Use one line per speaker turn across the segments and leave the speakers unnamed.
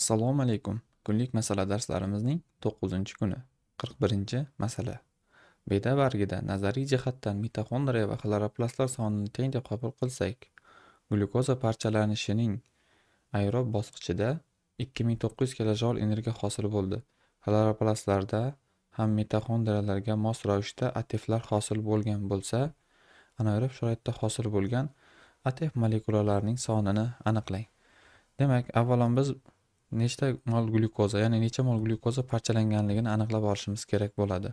Assalomu alaykum. Kunlik masala darslarimizning 9 kuni. 41 masala. Beta bargida nazariy jihatdan mitoxondriya va xloroplastlar sonini teng deb qabul qilsak, glyukoza parchalanishining aerob bosqichida 2900 kilojol energiya hosil bo'ldi. Xloroplastlarda ham mitoxondriyalarga mos ravishda atiflar hosil bo'lgan bo'lsa, anaerob sharoitda hosil bo'lgan atif molekulalarining sonini aniqlang. Demak, avvalom biz nechta mol glyukoza, ya'ni necha mol glyukoza parchalanganligini aniqlab olishimiz kerak bo'ladi.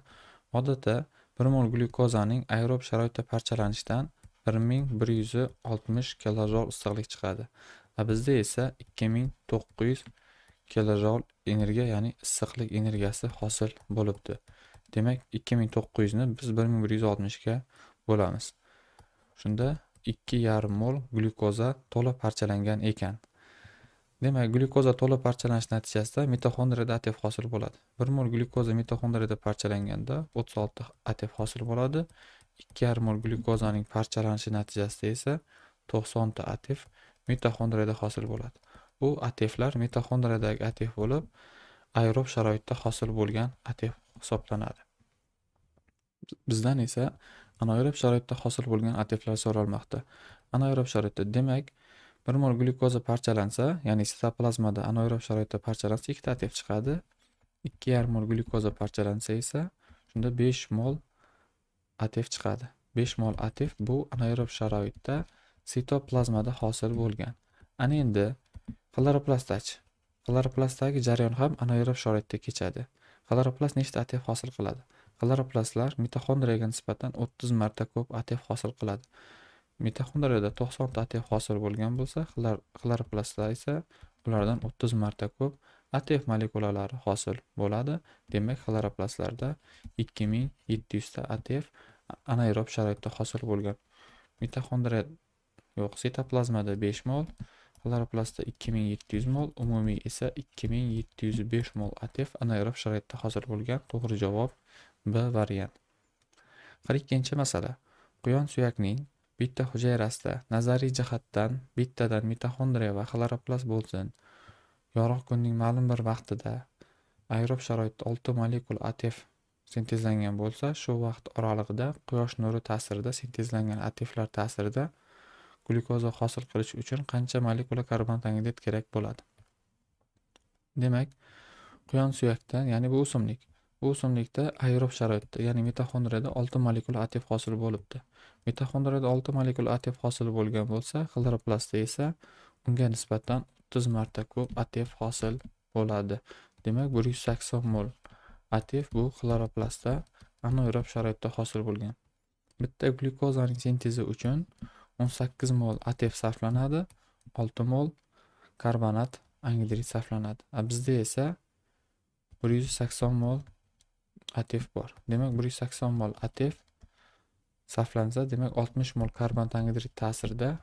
Odatda 1 mol glyukozaning aerob sharoitda parchalanishidan 1160 kilojol issiqlik chiqadi. Va bizda esa 2900 kilojol energiya, ya'ni issiqlik energiyasi hosil bo'libdi. Demak, 2900 ni biz 1160 ga bo'lamiz. Shunda 2,5 mol glyukoza to'la parchalangan ekan. Demak, glyukoza to'la parchalanish natijasida mitoxondriyada ATF hosil bo'ladi. 1 mol glyukoza mitoxondriyada parchalanganda 36 ATF hosil bo'ladi. 2,5 mol glyukozaning parchalanishi natijasida esa 90 ta ATF mitoxondriyada hosil bo'ladi. Bu ATFlar mitoxondriyadagi ATF bo'lib, aerob sharoitda hosil bo'lgan ATF hisoblanadi. Bizdan esa anaerob sharoitda hosil bo'lgan ATFlar so'ralmoqda. Anaerob sharoitda demak, bir mol glyukoza parchalansa, ya'ni sitoplazmada anaerob sharoitda parchalansa 2 ta ATF chiqadi. 2,5 mol glyukoza parchalansa esa shunda besh mol ATF chiqadi. besh mol ATF bu anaerob sharoitda sitoplazmada hosil bo'lgan. Ana endi xloroplastdachi? Xloroplastdagi jarayon ham anaerob sharoitda kechadi. Xloroplast nechta ATF hosil qiladi? Xloroplastlar mitoxondriyaga nisbatan 30 marta ko'p ATF hosil qiladi. Mitoxondriyada 90 ta ATF hosil bo'lgan bo'lsa, xloroplastda esa ulardan 30 marta ko'p ATF molekulalari hosil bo'ladi. Demak, xloroplastlarda 2700 ta ATF anaerob sharoitda hosil bo'lgan. Mitoxondriya yo'q, sitoplazmada 5 mol, xloroplastda 2700 mol, umumiy esa 2705 mol ATF anaerob sharoitda hosil bo'lgan. To'g'ri javob B variant. 42-masala. Quyon suyakning bitta hujayrasida nazariy jihatdan bittadan mitoxondriya va xloroplast bo'lsin. Yorug' kunning ma'lum bir vaqtida aerob sharoitda 6 molekul ATF sintezlangan bo'lsa, shu vaqt oralig'ida quyosh nuri ta'sirida sintezlangan ATFlar ta'sirida glyukoza hosil qilish uchun qancha molekula karbon tangidrat kerak bo'ladi? Demak, quyon suyakdan, ya'ni bu o'simlik Bu o'simlikda aerob sharoitda, ya'ni mitoxondriyada 6 molekula ATF hosil bo'libdi. Mitoxondriyada 6 molekula ATF hosil bo'lgan bo'lsa, xloroplastda esa unga nisbatan 30 marta ko'p ATF hosil bo'ladi. Demak, 180 mol ATF bu xloroplastda anaerob sharoitda hosil bo'lgan. Bitta glyukozaning sintezi uchun 18 mol ATF sarflanadi, 6 mol karbonat angidrid sarflanadi. a Bizda esa 180 mol ATF bor. Demak, 180 mol ATF saflansa demak 60 mol karbon tangidrid ta'sirida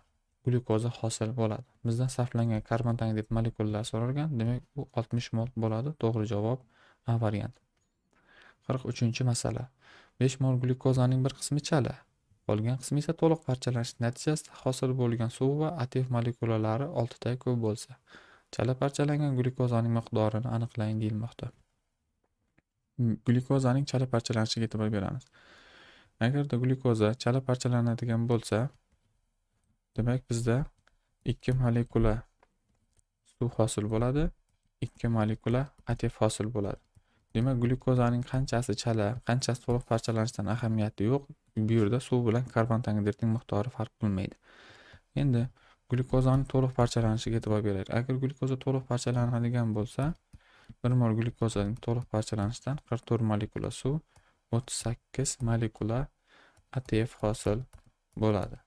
glyukoza hosil bo'ladi. Bizdan saflangan karbon tangidrid molekulalari so'ralgan, demak u oltmish mol bo'ladi. To'g'ri javob A variant. 43-masala. besh mol glyukozaning bir qismi chala, qolgan qismi esa to'liq parchalanish natijasida hosil bo'lgan suv va ATF molekulalari oltitaga ko'p bo'lsa, chala parchalangan glyukozaning miqdorini aniqlang deyilmoqda. Glyukozaning chala parchalanishiga e'tibor beramiz. Agarda glyukoza chala parchalanadigan bo'lsa, demak bizda 2 molekula suv hosil bo'ladi, 2 molekula ATF hosil bo'ladi. Demak, glyukozaning qanchasi chala, qanchasi to'liq parchalanishidan ahamiyati yo'q. Bu yerda suv bilan karbon tangidridning miqdori farq qilmaydi. Endi glyukozani to'liq parchalanishiga e'tibor beraylik. Agar glyukoza to'liq parchalanadigan bo'lsa, 1 mol glyukozaning to'liq parchalanishidan 44 molekula suv, 38 molekula ATF hosil bo'ladi.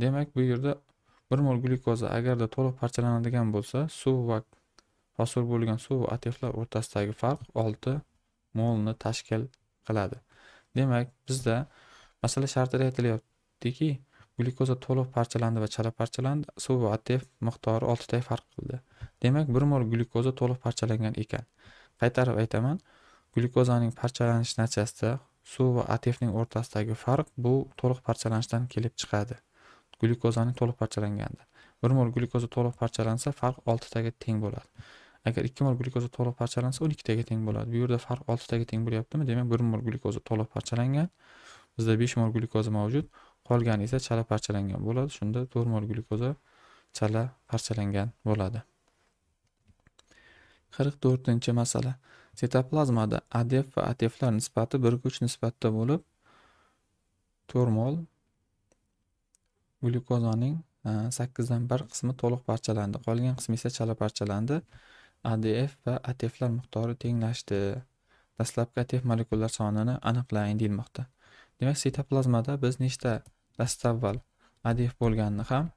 Demak, bu yerda 1 mol glyukoza agarda to'liq parchalanadigan bo'lsa, suv va hosil bo'lgan suv va ATFlar o'rtasidagi farq 6 molni tashkil qiladi. Demak, bizda masala shartida aytilyaptiki, glyukoza to'liq parchalandi va chala parchalandi, suv va ATF miqdori 6 ta farq qildi. Demak, 1 mol glyukoza to'liq parchalangan ekan. Qaytarib aytaman, glyukozaning parchalanish natijasida suv va ATFning o'rtasidagi farq bu to'liq parchalanishdan kelib chiqadi. Glyukozaning to'liq parchalanganda. 1 mol glyukoza to'liq parchalansa, farq 6 teng bo'ladi. agar ikki mol glyukoza to'liq parchalansa o'n ikkitaga teng bo'ladi bu yerda farq oltitaga teng bo'lyaptimi demak bir mol glyukoza to'liq parchalangan bizda besh mol glyukoza mavjud qolgani esa chala parchalangan bo'ladi shunda to'rt mol glyukoza chala parchalangan bo'ladi qirq to'rtinchi masala. Sitoplazmada adf va ateflar nisbati birga uch nisbatda bo'lib to'rmol glyukozaning e, sakkizdan bir qismi to'liq parchalandi. Qolgan qismi esa chala parchalandi. Adf va ateflar miqdori tenglashdi. Dastlabki atf molekullar sonini aniqlang deyilmoqda. Demak sitoplazmada biz nechta dastavval adf bo'lganini ham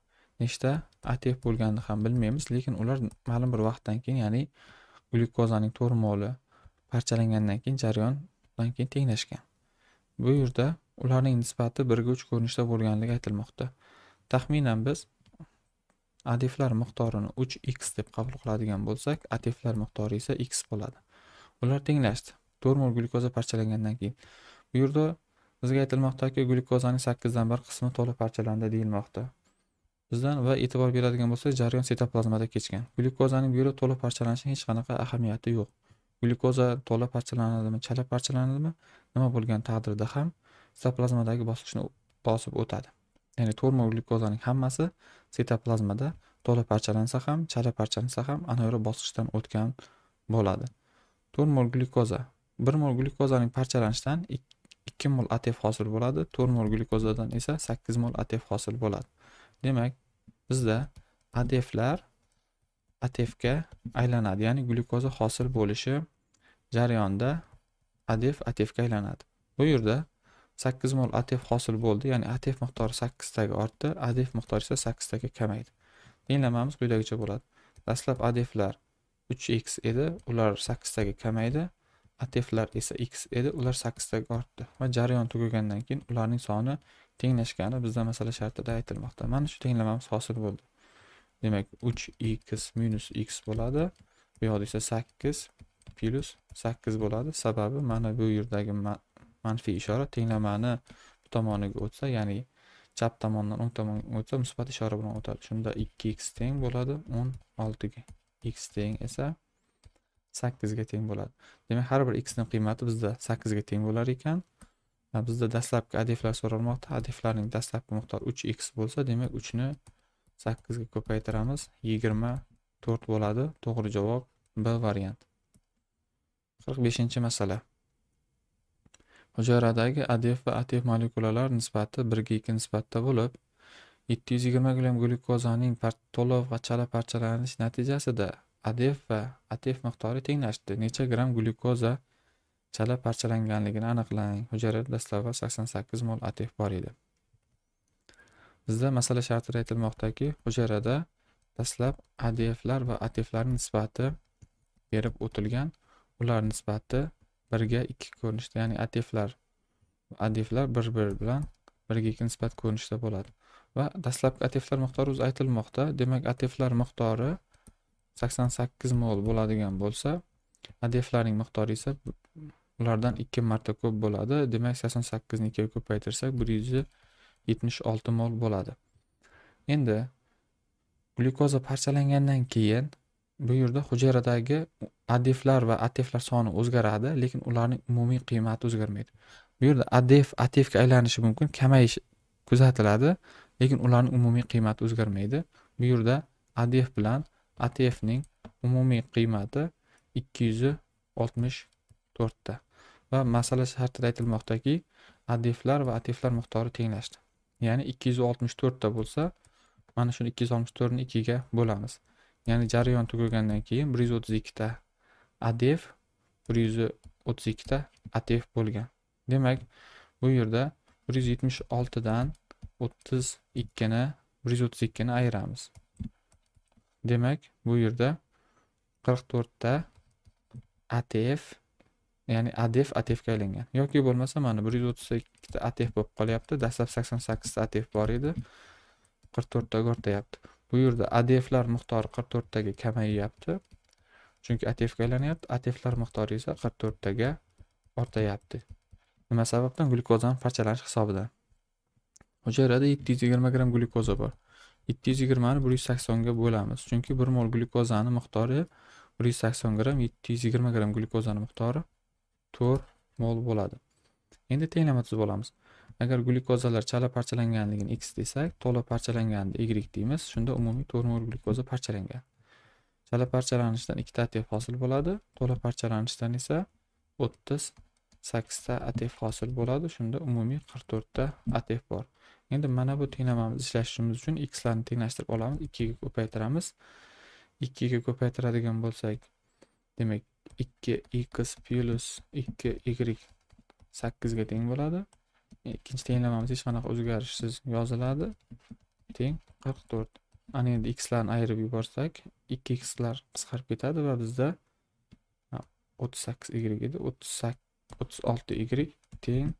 nechta atf bo'lganini ham bilmaymiz lekin ular ma'lum bir vaqtdan keyin ya'ni glyukozaning tormoli parchalangandan keyin jarayondan keyin tenglashgan. Bu yerda ularning nisbati birga uch ko'rinishda bo'lganligi aytilmoqda. Taxminan biz adiflar miqdorini uch x deb qabul qiladigan bo'lsak atiflar miqdori esa x bo'ladi. Ular tenglashdi. Tormol glyukoza parchalangandan keyin. Bu yerda bizga aytilmoqdaki glyukozaning sakkizdan bir qismi to'liq parchalandi deyilmoqda. Bizdan va e'tibor beradigan bo'lsak jarayon sitoplazmada kechgan. Glyukozaning bu yerda to'liq parchalanishining hech qanaqa ahamiyati yo'q. Glyukoza to'la parchalanadimi chala parchalanadimi nima bo'lgan taqdirda ham sitoplazmadagi bosqichni bosib o'tadi. Ya'ni to'rt mol glyukozaning hammasi sitoplazmada to'la parchalansa ham chala parchalansa ham anaerob bosqichdan o'tgan bo'ladi. To'rt mol glyukoza bir mol glyukozaning parchalanishidan ikki mol atf hosil bo'ladi. To'rt mol glyukozadan esa sakkiz mol atf hosil bo'ladi. Demak bizda adeflar atefga aylanadi. Ya'ni glyukoza hosil bo'lishi jarayonida adef atefga aylanadi. Bu yerda sakkiz mol atef hosil bo'ldi. Ya'ni atef miqdori sakkiztaga ortdi. Adef miqdori esa sakkiztaga kamaydi. Tenglamamiz quyidagicha bo'ladi. Dastlab adeflar uch x edi. Ular sakkiztaga kamaydi. Ateflar esa x edi ular sakkiztaga ortdi va jarayon tugagandan keyin ularning soni tenglashgani bizda masala shartida aytilmoqda. Mana shu tenglamamiz hosil bo'ldi. Demak uch x minus x bo'ladi bu yoqda esa sakkiz plyus sakkiz bo'ladi. Sababi mana bu yerdagi manfiy ishora tenglamani bu tomoniga o'tsa ya'ni chap tomondan o'ng tomonga o'tsa musbat ishora bilan o'tadi. Shunda ikki x teng bo'ladi o'n oltiga x teng esa sakkizga teng bo'ladi. Demak har bir x ni qiymati bizda sakkizga teng bo'lar ekan. Bizda dastlabki adeflar so'ralmoqda. Adeflarning dastlabki miqdori uch x bo'lsa demak uchni sakkizga ko'paytiramiz. Yigirma to'rt bo'ladi. To'g'ri javob b variant. Qirq beshinchi masala. Hujayradagi adef va atef molekulalar nisbati birga ikki nisbatda bo'lib yetti yuz yigirma gramm glyukozaning to'liq va chala parchalanish natijasida adef va atef miqdori tenglashdi. Necha gramm glyukoza chala parchalanganligini aniqlang hujayrada dastlabki sakson sakkiz mol atef bor edi. Bizda masala shartida aytilmoqdaki hujayrada dastlab adeflar va atflar nisbati berib o'tilgan. Ular nisbati birga ikki ko'rinishda ya'ni atflar adeflar bir biri bilan birga ikki nisbat ko'rinishda bo'ladi. Va dastlabki atflar miqdori o'zi aytilmoqda. Demak atflar miqdori sakson sakkiz mol bo'ladigan bo'lsa adeflarning miqdori esa ulardan ikki marta ko'p bo'ladi. Demak sakson sakkizni ikkiga ko'paytirsak bir yuz yetmish olti mol bo'ladi. Endi glyukoza parchalangandan keyin bu yerda hujayradagi adeflar va ateflar soni o'zgaradi lekin ularning umumiy qiymati o'zgarmaydi. Bu yerda adef atefga aylanishi mumkin kamayish kuzatiladi lekin ularning umumiy qiymati o'zgarmaydi. Bu yerda adef bilan atefning umumiy qiymati ikki yuz oltmish to'rtta va masala shartida aytilmoqdaki adeflar va ateflar miqdori tenglashdi. Ya'ni ikki yuz oltmish to'rtta bo'lsa mana shuni ikki yuz oltmish to'rtni ikkiga bo'lamiz. Ya'ni jarayon tugagandan keyin bir yuz o'ttiz ikkita adef bir yuz o'ttiz ikkita atef bo'lgan. Demak bu yerda bir yuz yetmish oltidan o'ttiz ikkini bir yuz o'ttiz ikkini ayiramiz. Demak bu yerda qirq to'rtta atf ya'ni adef atefga aylangan. Yoki bo'lmasa mana bir yuz o'ttiz ikkita atef bo'lib qolyapti. Dastlab sakson sakkizta atef bor edi. qirq to'rttaga o'rtayapti bu yerda adeflar miqdori qirq to'rttaga kamayyapti chunki atefga aylanyapti ateflar miqdori esa qirq to'rttaga ortayapti nima sababdan? Glyukozani parchalanish hisobidan. Hujayrada yetti yuz yigirma gramm glyukoza bor. Yetti yuz yigirmani bir yuz saksonga bo'lamiz. Chunki bir mol glyukozani miqdori bir yuz sakson gramm yetti yuz yigirma gramm glyukozani miqdori to'rt mol bo'ladi. Endi tenglama tuzib olamiz. Agar glyukozalar chala parchalanganligini x desak to'la parchalanganini y deymiz. Shunda umumiy to'rt mol glyukoza parchalangan. Chala parchalanishdan ikkita atf hosil bo'ladi. To'la parchalanishdan esa o'ttiz sakkizta atf hosil bo'ladi. Shunda umumiy qirq to'rtta atf bor. Endi mana bu tenglamamizni ishlashimiz uchun x larni tenglashtirib olamiz. Ikkiga ko'paytiramiz. Ikkiga ko'paytiradigan bo'lsak demak ikki x plyus ikki y sakkizga teng bo'ladi. Ikkinchi tenglamamiz hech qanaqa o'zgarishsiz yoziladi. Teng qirq to'rt. Ana endi x larni ayirib yuborsak ikki x lar qisqarib ketadi va bizda o'ttiz sakkiz y edi. O'ttiz o'ttiz olti y teng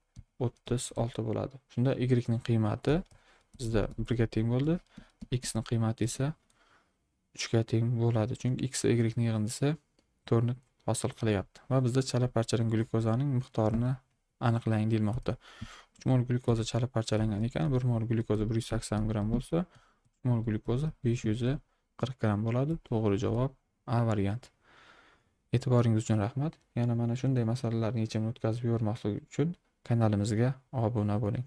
o'ttiz olti bo'ladi. Shunda y ning qiymati bizda birga teng bo'ldi. X ni qiymati esa uchga teng bo'ladi. Chunki x va y ni yig'indisi to'rtni hosil qilyapti. Va bizda chala parchalangan glyukozaning miqdorini aniqlang deyilmoqda. Uch mol glyukoza chala parchalangan ekan bir mol glyukoza bir yuz sakson gramm bo'lsa mol glyukoza besh yuz qirq gramm bo'ladi. To'g'ri javob a variant. E'tiboringiz uchun rahmat. Yana mana shunday masalalarni yechimini o'tkazib yubormaslik uchun kanalimizga obuna bo'ling.